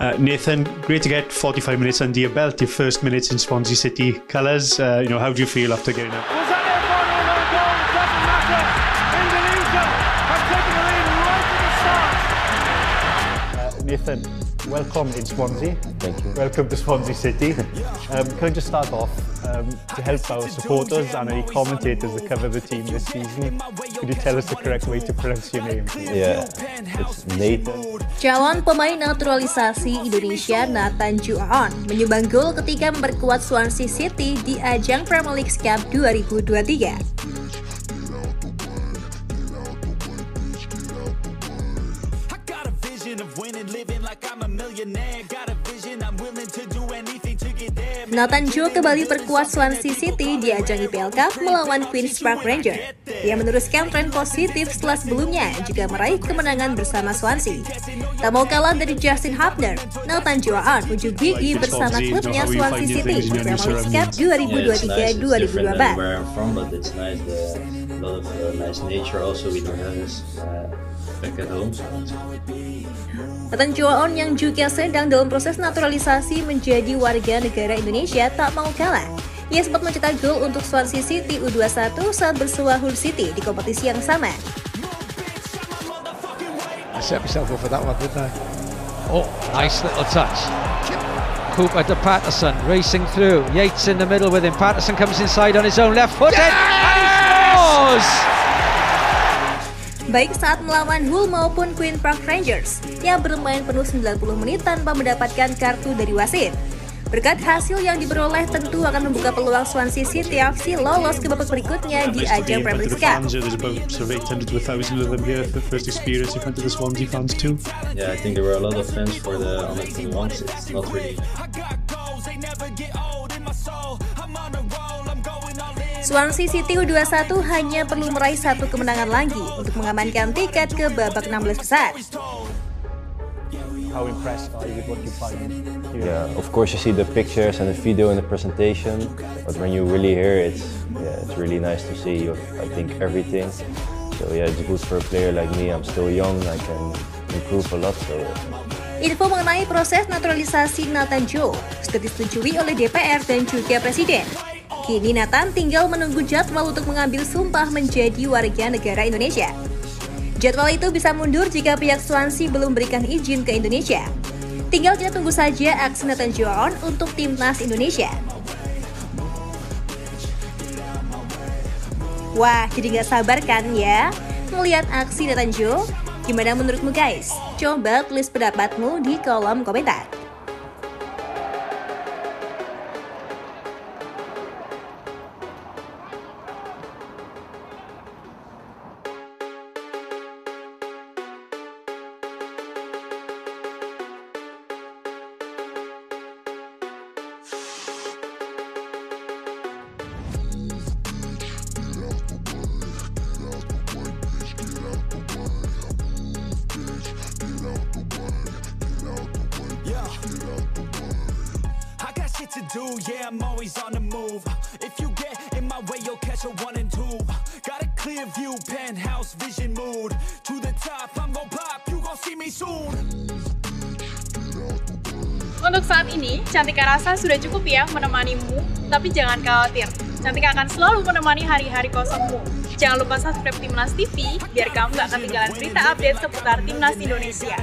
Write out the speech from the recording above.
Uh, Nathan, great to get 45 minutes under your belt, your first minutes in Swansea City colours. Uh, you know, how do you feel after getting up? Nathan, welcome in Swansea. Thank you. Welcome to Swansea City. Um, can I just start off um, to help our supporters and any commentators that cover the team this season? Could you tell us the correct way to pronounce your name? Yeah, it's Nathan. Calon pemain naturalisasi Indonesia Nathan Juaon menyumbang gol ketika memperkuat Swansea City di ajang Premier League Cup 2023. Nathan Joe kembali perkuat Swansea City di ajang IPL Cup melawan Queen's Park Rangers. Ia meneruskan tren positif setelah sebelumnya juga meraih kemenangan bersama Swansea. Tak mau kalah dari Justin Hubner, Nathan Joan unjuk gigi bersama klubnya Swansea City di Premier League Cup Yeah, it's nice. It's different than 2023-2024. where I'm from, but it's nice. The, a lot of uh, nice nature. Also, we don't have this uh, back at home. So Joaon yang juga sedang dalam proses naturalisasi menjadi warga negara Indonesia tak mau kalah. Ia sempat mencetak gol untuk Swansea City U21 saat bersua Hull City di kompetisi yang sama. I set myself up for that one, didn't I? Oh, nice little touch. Cooper to Patterson, racing through. Yates in the middle with him. Patterson comes inside on his own left foot. And he scores! Baik saat melawan Hull maupun Queen Park Rangers, ia bermain penuh 90 menit tanpa mendapatkan kartu dari wasit. Berkat hasil yang diperoleh tentu akan membuka peluang Swansea City FC lolos ke babak berikutnya di ajang Premier League the Cup. fans. There's about sort of 800 to 1,000 of them here for the first experience in front of the Swansea fans too. yeah, I think there were a lot of fans for the under 21s. It's not really Swansea City U21 hanya perlu meraih satu kemenangan lagi untuk mengamankan tiket ke babak 16 besar. How impressed are you with what you find here? Yeah, of course you see the pictures and the video and the presentation, but when you really hear it, yeah, it's really nice to see. You, I think everything. So yeah, it's good for a player like me. I'm still young. I can improve a lot. So Info mengenai proses naturalisasi Nathan Joe sudah disetujui oleh DPR dan juga Presiden. Kini Nathan tinggal menunggu jadwal untuk mengambil sumpah menjadi warga negara Indonesia. Jadwal itu bisa mundur jika pihak Swansea belum berikan izin ke Indonesia. Tinggal kita tunggu saja aksi Nathan Joe untuk timnas Indonesia. Wah, jadi nggak sabar kan ya melihat aksi Nathan Joe? Gimana menurutmu guys? Coba tulis pendapatmu di kolom komentar. Shit to do, yeah, I'm always on the move. If you get in my way, you'll catch a one and two. Got a clear view, penthouse vision mood. To the top, I'm gon' pop, you gon' see me soon. Untuk saat ini, Cantika rasa sudah cukup ya menemanimu, tapi jangan khawatir. Cantika akan selalu menemani hari-hari kosongmu. Jangan lupa subscribe Timnas TV, biar kamu gak ketinggalan berita update seputar Timnas Indonesia.